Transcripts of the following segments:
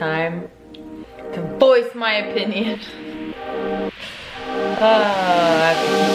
time to voice my opinion. Ah,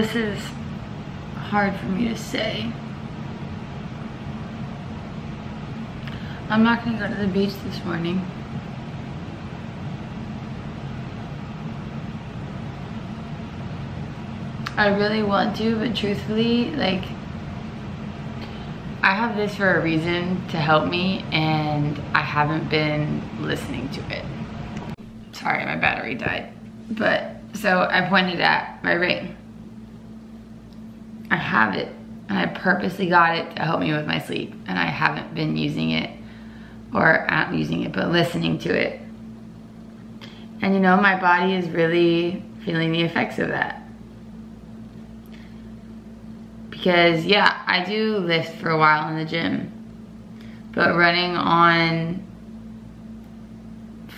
this is hard for me to say. I'm not gonna go to the beach this morning. I really want to, but truthfully, like, I have this for a reason to help me, and I haven't been listening to it. Sorry, my battery died. But, so I pointed at my ring. I have it, and I purposely got it to help me with my sleep, and I haven't been using it, or not using it, but listening to it. And you know, my body is really feeling the effects of that because yeah, I do lift for a while in the gym, but running on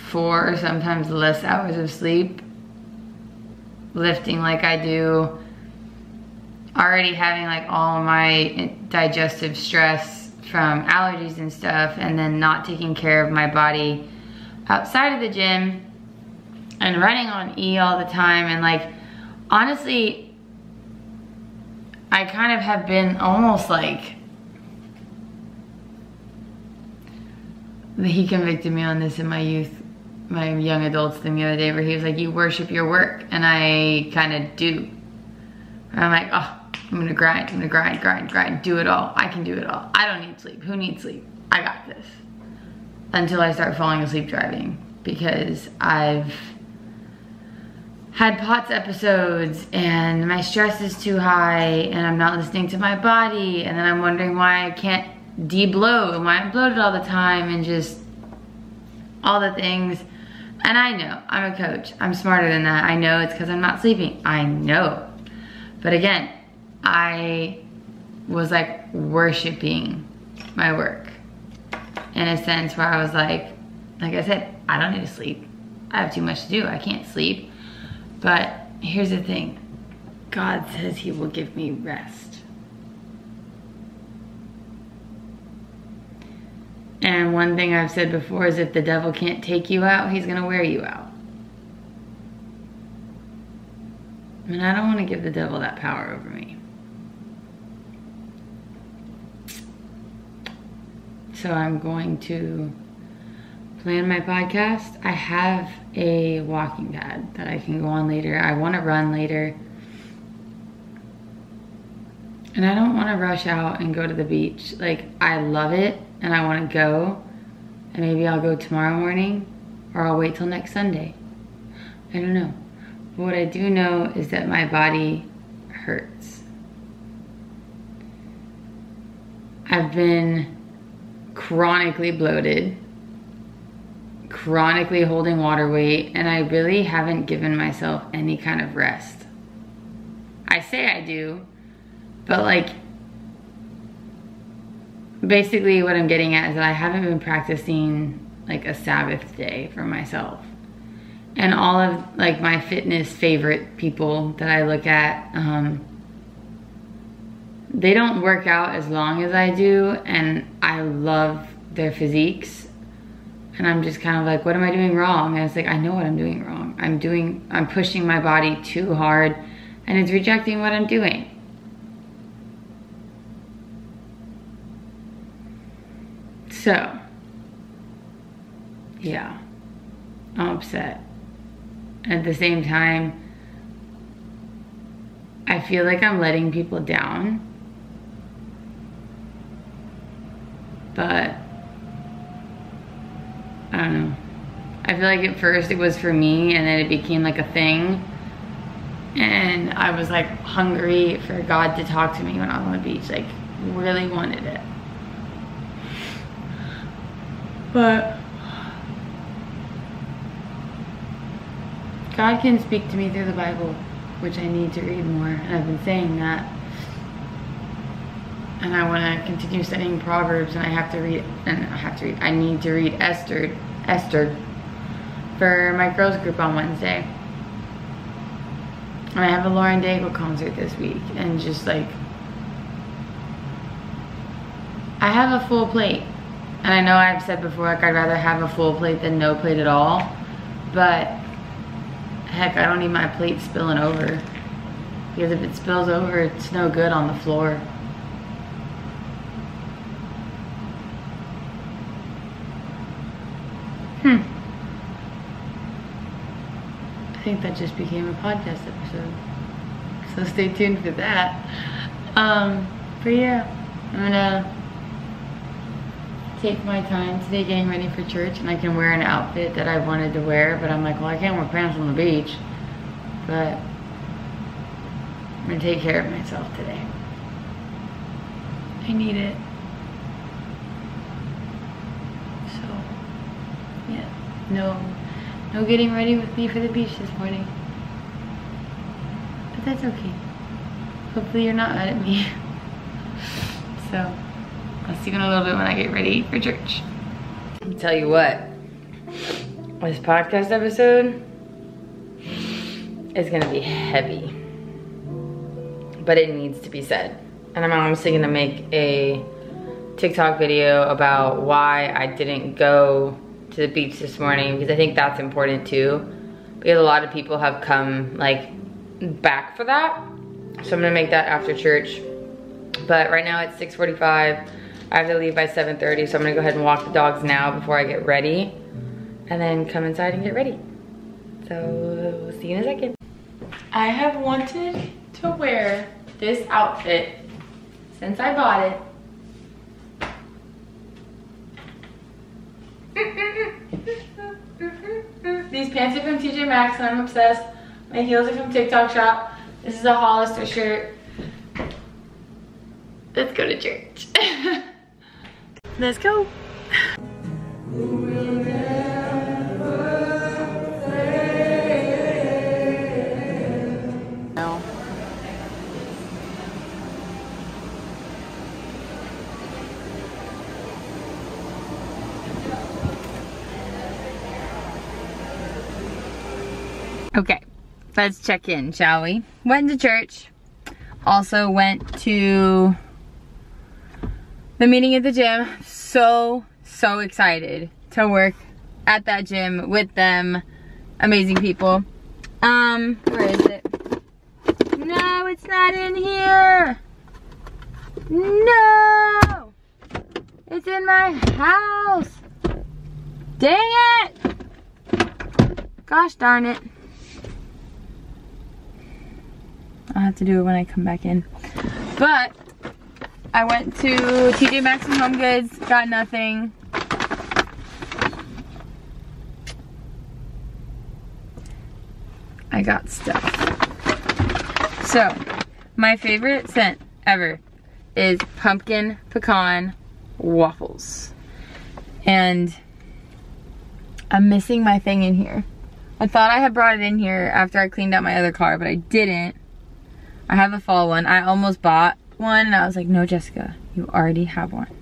four or sometimes less hours of sleep, lifting like I do, already having like all my digestive stress from allergies and stuff, and then not taking care of my body outside of the gym and running on E all the time and like honestly I kind of have been almost like he convicted me on this in my youth my young adults thing the other day where he was like you worship your work and I kind of do I'm like oh I'm gonna grind I'm gonna grind grind grind do it all I can do it all I don't need sleep who needs sleep I got this until I start falling asleep driving because I've had POTS episodes and my stress is too high and I'm not listening to my body and then I'm wondering why I can't de-bloat and why I'm bloated all the time and just all the things. And I know, I'm a coach. I'm smarter than that. I know it's because I'm not sleeping. I know. But again, I was like worshiping my work in a sense where I was like, like I said, I don't need to sleep. I have too much to do. I can't sleep. But here's the thing God says He will give me rest. And one thing I've said before is if the devil can't take you out, he's going to wear you out. And I don't want to give the devil that power over me. So I'm going to plan my podcast. I have a walking pad that I can go on later. I want to run later. And I don't want to rush out and go to the beach. Like, I love it and I want to go. And maybe I'll go tomorrow morning or I'll wait till next Sunday. I don't know. But what I do know is that my body hurts. I've been chronically bloated chronically holding water weight and I really haven't given myself any kind of rest. I say I do, but like basically what I'm getting at is that I haven't been practicing like a Sabbath day for myself. And all of like my fitness favorite people that I look at, um, they don't work out as long as I do and I love their physiques. And I'm just kind of like, what am I doing wrong? And it's like, I know what I'm doing wrong. I'm doing, I'm pushing my body too hard and it's rejecting what I'm doing. So, yeah, I'm upset. At the same time, I feel like I'm letting people down. But, I don't know. I feel like at first it was for me and then it became like a thing. And I was like hungry for God to talk to me when I was on the beach, like really wanted it. But God can speak to me through the Bible, which I need to read more, and I've been saying that. And I want to continue studying Proverbs, and I have to read, and I have to read, I need to read Esther, Esther, for my girls group on Wednesday. And I have a Lauren Daigle concert this week, and just like, I have a full plate. And I know I've said before, like I'd rather have a full plate than no plate at all. But heck, I don't need my plate spilling over. Because if it spills over, it's no good on the floor. Hmm. I think that just became a podcast episode. So stay tuned for that. Um, but yeah, I'm gonna take my time today getting ready for church and I can wear an outfit that I wanted to wear, but I'm like, well, I can't wear pants on the beach. But I'm gonna take care of myself today. I need it. So, yeah, no, no getting ready with me for the beach this morning. But that's okay. Hopefully you're not mad at me. so. I'll see you in a little bit when I get ready for church. I'll tell you what, this podcast episode is gonna be heavy, but it needs to be said. And I'm honestly gonna make a TikTok video about why I didn't go to the beach this morning because I think that's important too. Because a lot of people have come like back for that. So I'm gonna make that after church. But right now it's 6.45. I have to leave by 7.30, so I'm gonna go ahead and walk the dogs now before I get ready and then come inside and get ready. So we'll see you in a second. I have wanted to wear this outfit since I bought it. These pants are from TJ Maxx and I'm obsessed. My heels are from TikTok shop. This is a Hollister shirt. Let's go to church. Let's go. Let's check in, shall we? Went to church. Also went to the meeting at the gym. So, so excited to work at that gym with them. Amazing people. Um, where is it? No, it's not in here. No! It's in my house. Dang it! Gosh darn it. I'll have to do it when I come back in. But I went to TJ Maxx and Home Goods, got nothing. I got stuff. So, my favorite scent ever is pumpkin pecan waffles. And I'm missing my thing in here. I thought I had brought it in here after I cleaned out my other car, but I didn't. I have a fall one. I almost bought one and I was like, no, Jessica, you already have one.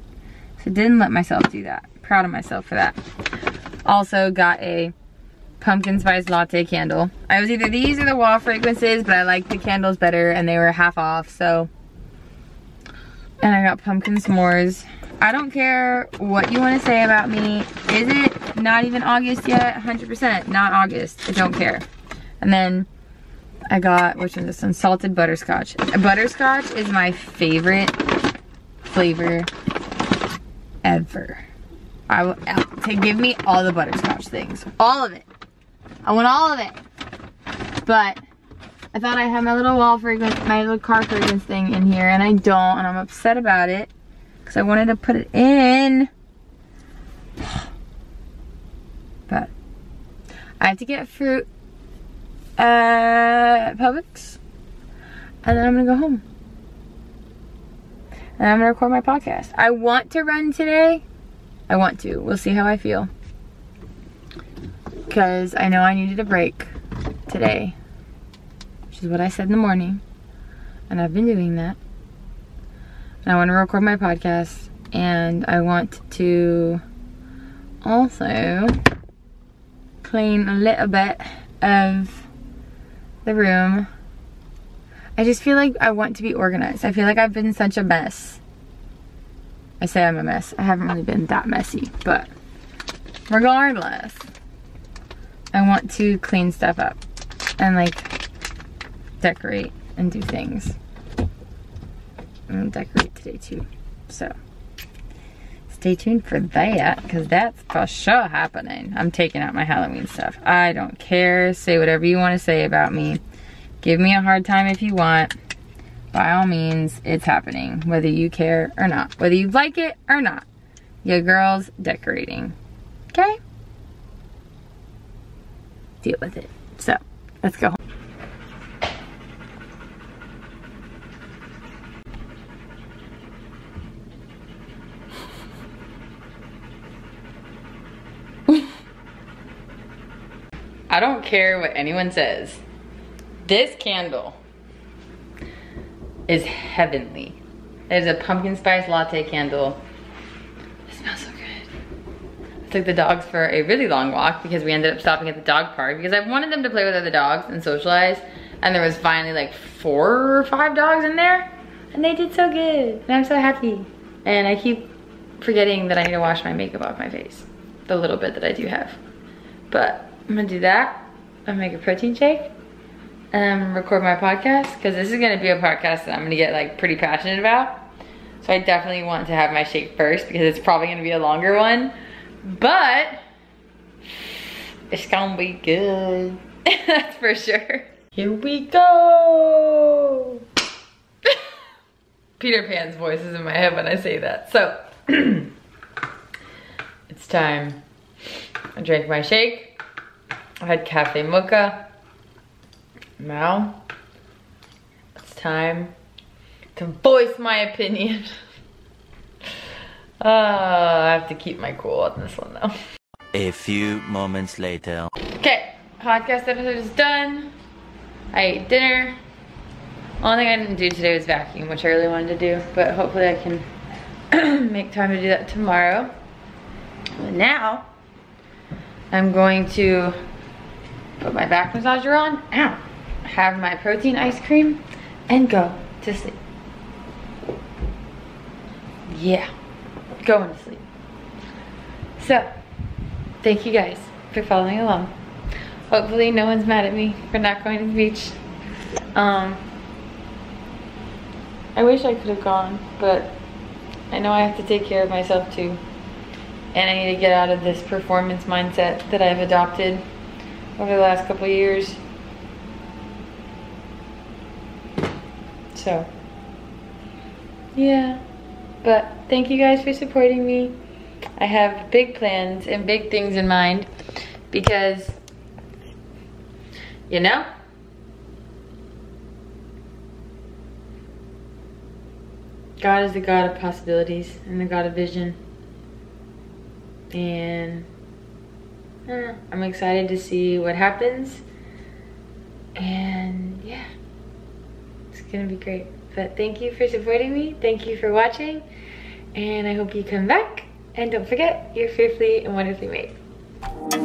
So didn't let myself do that. Proud of myself for that. Also got a pumpkin spice latte candle. I was either these or the wall fragrances, but I liked the candles better and they were half off, so. And I got pumpkin s'mores. I don't care what you want to say about me. Is it not even August yet? 100% not August. I don't care. And then I got, which is this one? Salted butterscotch. Butterscotch is my favorite flavor ever. I to give me all the butterscotch things. All of it. I want all of it. But I thought I had my little wall fragrance, my little car fragrance thing in here, and I don't, and I'm upset about it. Because I wanted to put it in. But I have to get fruit at Publix. And then I'm to go home. And I'm to record my podcast. I want to run today. I want to. We'll see how I feel. Because I know I needed a break today. Which is what I said in the morning. And I've been doing that. And I want to record my podcast. And I want to also clean a little bit of the room. I just feel like I want to be organized. I feel like I've been such a mess. I say I'm a mess. I haven't really been that messy, but regardless, I want to clean stuff up and like decorate and do things. I'm gonna decorate today too, so stay tuned for that because that's for sure happening. I'm taking out my Halloween stuff. I don't care. Say whatever you want to say about me. Give me a hard time if you want. By all means, it's happening, whether you care or not. Whether you like it or not. Your girl's decorating. Okay? Deal with it. So, let's go home. I don't care what anyone says. This candle is heavenly. It is a pumpkin spice latte candle. It smells so good. I took the dogs for a really long walk because we ended up stopping at the dog park because I wanted them to play with other dogs and socialize. And there was finally like four or five dogs in there. And they did so good. And I'm so happy. And I keep forgetting that I need to wash my makeup off my face. The little bit that I do have. But I'm gonna do that. I'm gonna make a protein shake and record my podcast because this is gonna be a podcast that I'm gonna get like pretty passionate about. So I definitely want to have my shake first because it's probably gonna be a longer one, but it's gonna be good. That's for sure. Here we go. Peter Pan's voice is in my head when I say that. So it's time. I drank my shake. I had cafe mocha. Now it's time to voice my opinion. uh, I have to keep my cool on this one though. A few moments later. Okay, podcast episode is done. I ate dinner. Only thing I didn't do today was vacuum, which I really wanted to do, but hopefully I can make time to do that tomorrow. But now, I'm going to put my back massager on, ow, have my protein ice cream, and go to sleep. Yeah, going to sleep. So, thank you guys for following along. Hopefully no one's mad at me for not going to the beach. Um, I wish I could have gone, but I know I have to take care of myself too. And I need to get out of this performance mindset that I've adopted over the last couple years. So, yeah. But thank you guys for supporting me. I have big plans and big things in mind because, you know, God is the God of possibilities and the God of vision. And Mm. I'm excited to see what happens. And yeah, it's gonna be great. But thank you for supporting me. Thank you for watching. And I hope you come back. And don't forget, you're fearfully and wonderfully made.